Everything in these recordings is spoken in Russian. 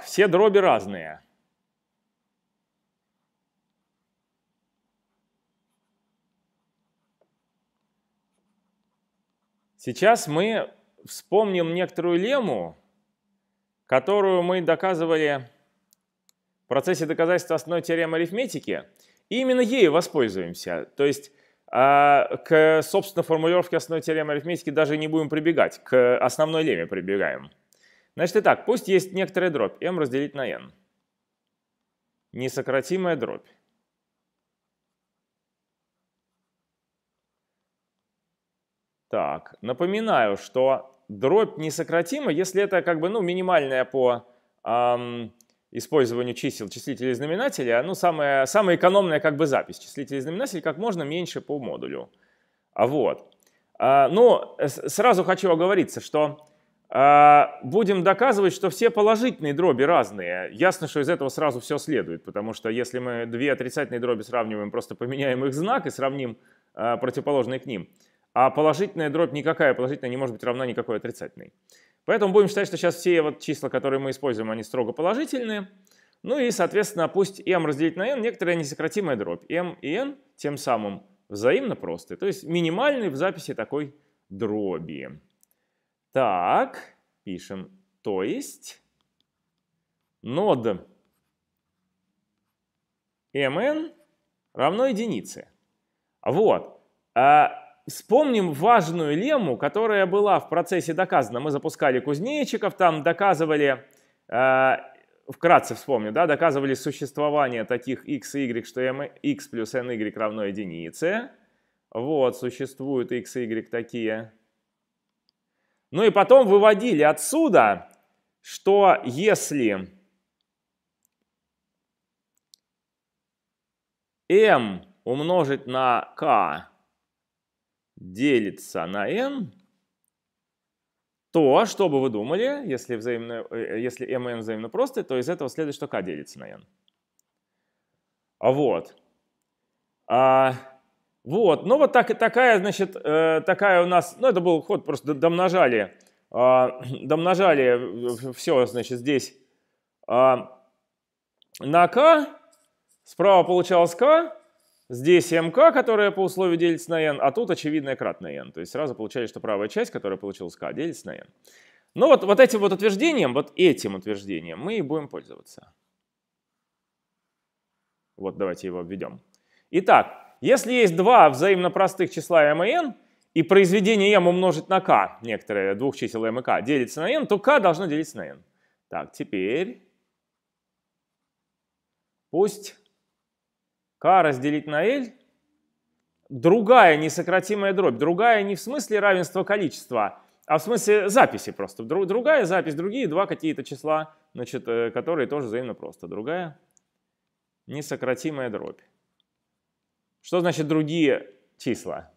Все дроби разные. Сейчас мы вспомним некоторую лему, которую мы доказывали в процессе доказательства основной теоремы арифметики, и именно ею воспользуемся. То есть а, к, собственно, формулировке основной теоремы арифметики даже не будем прибегать, к основной леме прибегаем. Значит, итак, пусть есть некоторая дробь, m разделить на n. Несократимая дробь. Так, напоминаю, что дробь несократима, если это как бы ну, минимальная по эм, использованию чисел числителя и знаменателя, ну, самая, самая экономная как бы запись числителя и знаменателя как можно меньше по модулю. А вот. А, ну, сразу хочу оговориться, что а, будем доказывать, что все положительные дроби разные. Ясно, что из этого сразу все следует, потому что если мы две отрицательные дроби сравниваем, просто поменяем их знак и сравним а, противоположные к ним – а положительная дробь никакая положительная не может быть равна никакой отрицательной. Поэтому будем считать, что сейчас все вот числа, которые мы используем, они строго положительные. Ну и, соответственно, пусть m разделить на n, некоторая несократимая дробь. m и n тем самым взаимно простые. То есть минимальный в записи такой дроби. Так, пишем. То есть нод mn равно единице. Вот. А вспомним важную лему, которая была в процессе доказана. Мы запускали кузнечиков, там доказывали, э, вкратце вспомню, да, доказывали существование таких x и y, что x плюс ny равно единице. Вот, существуют x и y такие. Ну и потом выводили отсюда, что если m умножить на k делится на n, то, что бы вы думали, если, взаимно, э, если m и n взаимно простые, то из этого следует, что k делится на n. Вот. А, вот, ну вот так, такая, значит, э, такая у нас, ну это был ход, просто домножали, а, домножали все, значит, здесь а, на k, справа получалось k, Здесь МК, которая по условию делится на n, а тут очевидная кратная n. То есть сразу получали, что правая часть, которая получилась k, делится на n. Ну вот, вот этим вот утверждением, вот этим утверждением мы и будем пользоваться. Вот давайте его введем. Итак, если есть два взаимно простых числа m и n, и произведение m умножить на k, некоторые двух чисел m и k, делится на n, то k должно делиться на n. Так, теперь пусть k разделить на L, другая несократимая дробь, другая не в смысле равенства количества, а в смысле записи просто. Другая запись, другие два какие-то числа, значит, э, которые тоже взаимно просто. Другая несократимая дробь. Что значит другие числа?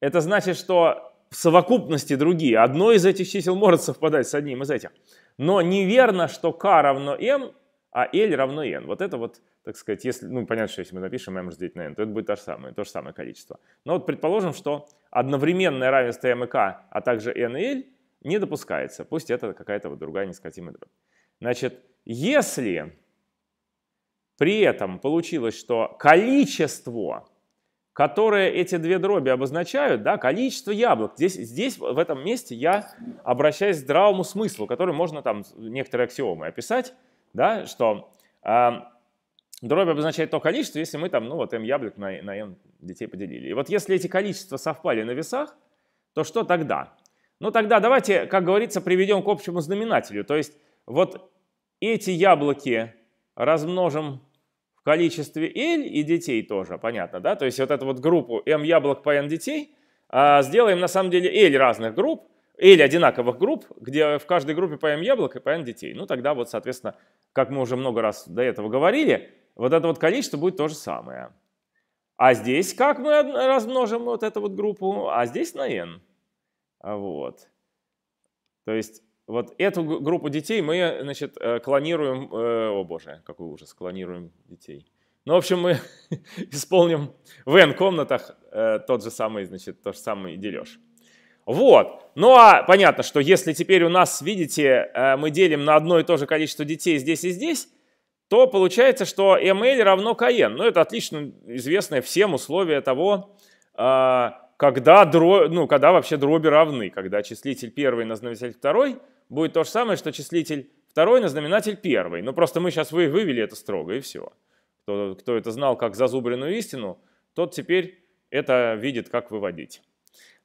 Это значит, что в совокупности другие. Одно из этих чисел может совпадать с одним из этих. Но неверно, что k равно m, а L равно n. Вот это вот так сказать, если, ну, понятно, что если мы напишем m разделить на n, то это будет то же самое, то же самое количество. Но вот предположим, что одновременное равенство m и k, а также n и l не допускается. Пусть это какая-то вот другая нескатимая дробь. Значит, если при этом получилось, что количество, которое эти две дроби обозначают, да, количество яблок, здесь, здесь в этом месте я обращаюсь к здравому смыслу, который можно там некоторые аксиомы описать, да, что э, Дробь обозначает то количество, если мы там, ну вот m яблок на, на m детей поделили. И вот если эти количества совпали на весах, то что тогда? Ну тогда давайте, как говорится, приведем к общему знаменателю. То есть вот эти яблоки размножим в количестве L и детей тоже, понятно, да? То есть вот эту вот группу m яблок по n детей а, сделаем на самом деле L разных групп, L одинаковых групп, где в каждой группе по m яблок и по n детей. Ну тогда вот, соответственно, как мы уже много раз до этого говорили, вот это вот количество будет то же самое. А здесь как мы размножим вот эту вот группу? А здесь на n. Вот. То есть вот эту группу детей мы, значит, э, клонируем, э, о боже, какой ужас, клонируем детей. Ну, в общем, мы исполним в n комнатах э, тот же самый, значит, тот же самый дележ. Вот. Ну а понятно, что если теперь у нас, видите, мы делим на одно и то же количество детей здесь и здесь, то получается, что ML равно KN. Ну это отлично известное всем условие того, когда, дро... ну, когда вообще дроби равны, когда числитель первый на знаменатель второй будет то же самое, что числитель второй на знаменатель первый. Ну просто мы сейчас вы... вывели это строго и все. Кто, кто это знал как зазубренную истину, тот теперь это видит, как выводить.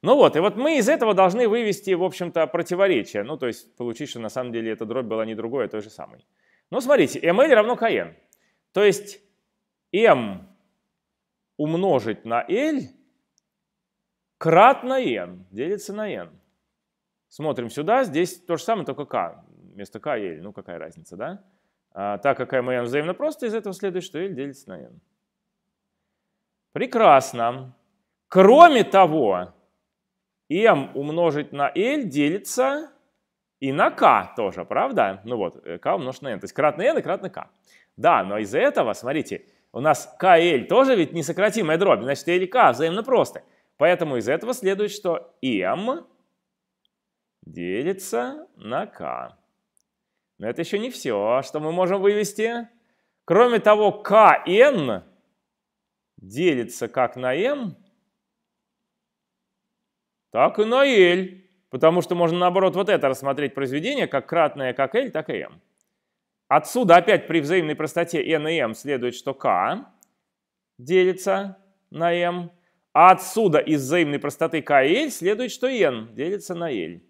Ну вот, и вот мы из этого должны вывести, в общем-то, противоречие. Ну, то есть получить, что на самом деле эта дробь была не другой, а той же самой. Ну, смотрите, ml равно kn. То есть m умножить на l кратно n делится на n. Смотрим сюда, здесь то же самое, только k. Вместо k l. Ну, какая разница, да? А, так как m и n взаимно просто, из этого следует, что l делится на n. Прекрасно. Кроме того, m умножить на l делится и на k тоже, правда? Ну вот, k э, умножить на n. То есть кратно n и кратно k. Да, но из-за этого, смотрите, у нас k l тоже ведь несократимая дробь, значит l и k взаимно просты. Поэтому из этого следует, что m делится на k. Но это еще не все, что мы можем вывести. Кроме того, kn делится как на m, так и на L. Потому что можно наоборот вот это рассмотреть произведение как кратное как L, так и M. Отсюда опять при взаимной простоте n и m следует, что k делится на m. А отсюда из взаимной простоты k и l следует, что n делится на l.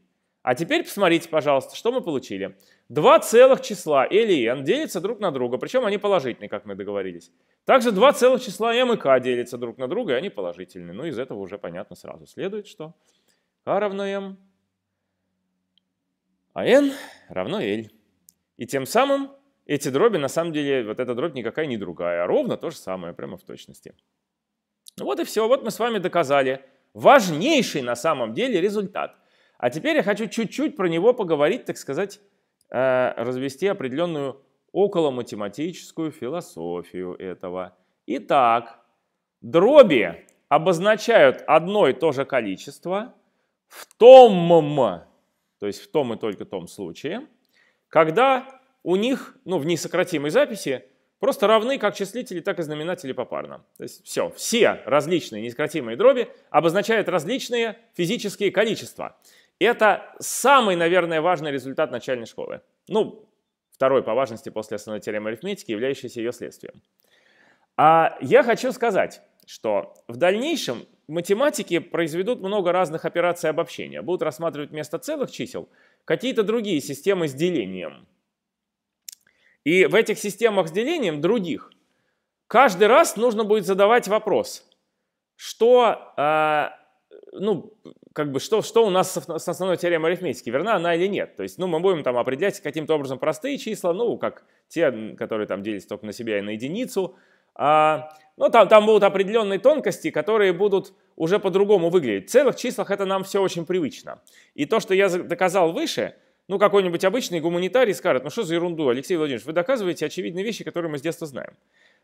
А теперь посмотрите, пожалуйста, что мы получили. Два целых числа l и n делятся друг на друга, причем они положительные, как мы договорились. Также два целых числа m и k делятся друг на друга, и они положительные. Ну, из этого уже понятно сразу следует, что k равно m, а n равно l. И тем самым эти дроби, на самом деле, вот эта дробь никакая не другая, а ровно то же самое, прямо в точности. Ну вот и все, вот мы с вами доказали важнейший на самом деле результат. А теперь я хочу чуть-чуть про него поговорить, так сказать, э, развести определенную околоматематическую философию этого. Итак, дроби обозначают одно и то же количество в том, то есть в том и только том случае, когда у них, ну, в несократимой записи просто равны как числители, так и знаменатели попарно. То есть все, все различные несократимые дроби обозначают различные физические количества. Это самый, наверное, важный результат начальной школы. Ну, второй по важности после основной теоремы арифметики, являющийся ее следствием. А я хочу сказать, что в дальнейшем математики произведут много разных операций обобщения. Будут рассматривать вместо целых чисел какие-то другие системы с делением. И в этих системах с делением других каждый раз нужно будет задавать вопрос, что, э, ну, как бы, что, что у нас с основной теоремой арифметики, верна она или нет. То есть, ну, мы будем там определять каким-то образом простые числа, ну, как те, которые там делятся только на себя и на единицу, а, ну, там, там будут определенные тонкости, которые будут уже по-другому выглядеть. В целых числах это нам все очень привычно. И то, что я доказал выше, ну, какой-нибудь обычный гуманитарий скажет, ну что за ерунду, Алексей Владимирович, вы доказываете очевидные вещи, которые мы с детства знаем.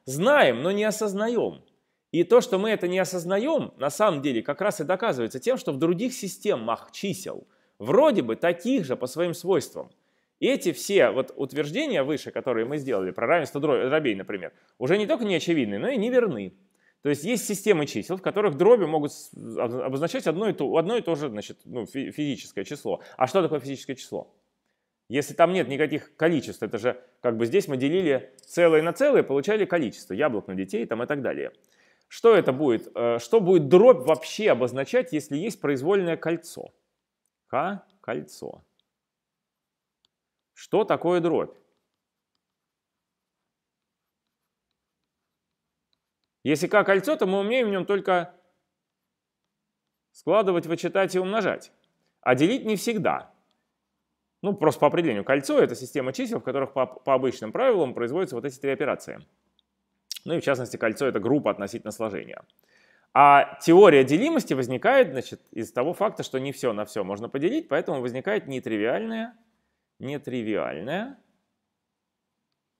Знаем, но не осознаем. И то, что мы это не осознаем, на самом деле как раз и доказывается тем, что в других системах чисел, вроде бы таких же по своим свойствам – эти все вот утверждения выше, которые мы сделали, про равенство дробей, например, уже не только не очевидны, но и неверны. То есть есть системы чисел, в которых дроби могут обозначать одно и то, одно и то же значит, ну, физическое число. А что такое физическое число? Если там нет никаких количеств, это же как бы здесь мы делили целое на целое, получали количество яблок на детей там, и так далее. Что это будет? Э, что будет дробь вообще обозначать, если есть произвольное кольцо? К – кольцо. Что такое дробь? Если К кольцо, то мы умеем в нем только складывать, вычитать и умножать. А делить не всегда. Ну, просто по определению. Кольцо — это система чисел, в которых по, по обычным правилам производятся вот эти три операции. Ну и в частности, кольцо — это группа относительно сложения. А теория делимости возникает значит, из того факта, что не все на все можно поделить, поэтому возникает нетривиальная нетривиальная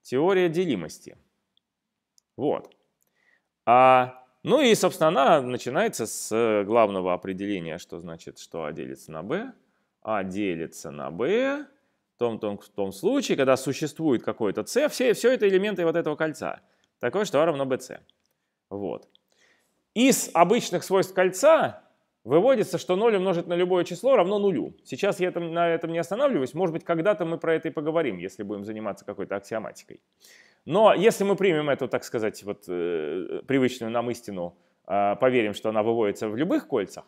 теория делимости. Вот. А Ну и, собственно, она начинается с главного определения, что значит, что А делится на b. А делится на b в том, том, в том случае, когда существует какой-то c, все, все это элементы вот этого кольца. Такое, что А равно bc. Вот. Из обычных свойств кольца выводится, что 0 умножить на любое число равно нулю. Сейчас я на этом не останавливаюсь. Может быть, когда-то мы про это и поговорим, если будем заниматься какой-то аксиоматикой. Но если мы примем эту, так сказать, вот, э, привычную нам истину, э, поверим, что она выводится в любых кольцах,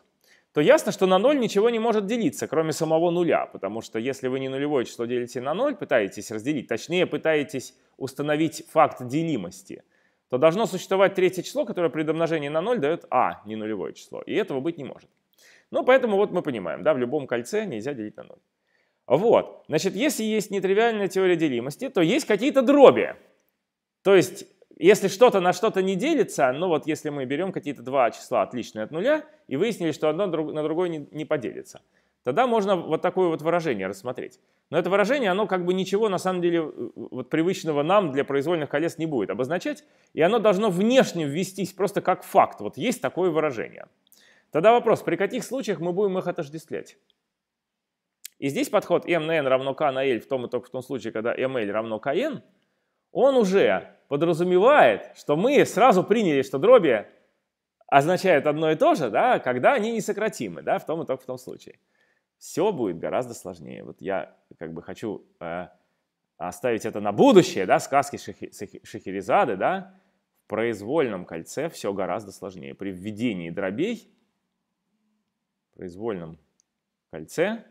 то ясно, что на ноль ничего не может делиться, кроме самого нуля. Потому что если вы не нулевое число делите на ноль, пытаетесь разделить, точнее пытаетесь установить факт делимости, то должно существовать третье число, которое при домножении на ноль дает а, не нулевое число. И этого быть не может. Ну, поэтому вот мы понимаем, да, в любом кольце нельзя делить на ноль. Вот, значит, если есть нетривиальная теория делимости, то есть какие-то дроби. То есть, если что-то на что-то не делится, ну вот если мы берем какие-то два числа отличные от нуля и выяснили, что одно на другое не, поделится, тогда можно вот такое вот выражение рассмотреть. Но это выражение, оно как бы ничего на самом деле э, вот привычного нам для произвольных колец не будет обозначать, и оно должно внешне ввестись просто как факт. Вот есть такое выражение. Тогда вопрос, при каких случаях мы будем их отождествлять? И здесь подход m на n равно k на l в том и только в том случае, когда ml равно kn, он уже подразумевает, что мы сразу приняли, что дроби означают одно и то же, да, когда они несократимы, да, в том и только в том случае. Все будет гораздо сложнее. Вот я как бы хочу э, оставить это на будущее, да, сказки Шахи, Шахерезады, да, в произвольном кольце все гораздо сложнее. При введении дробей в произвольном кольце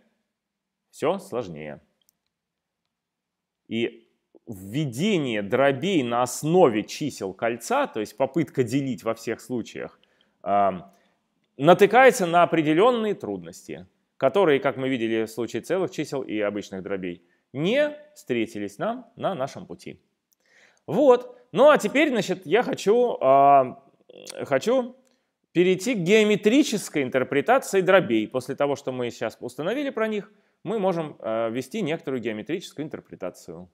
все сложнее. И введение дробей на основе чисел кольца, то есть попытка делить во всех случаях, натыкается на определенные трудности, которые, как мы видели в случае целых чисел и обычных дробей, не встретились нам на нашем пути. Вот. Ну а теперь, значит, я хочу, э, хочу перейти к геометрической интерпретации дробей. После того, что мы сейчас установили про них, мы можем э, ввести некоторую геометрическую интерпретацию.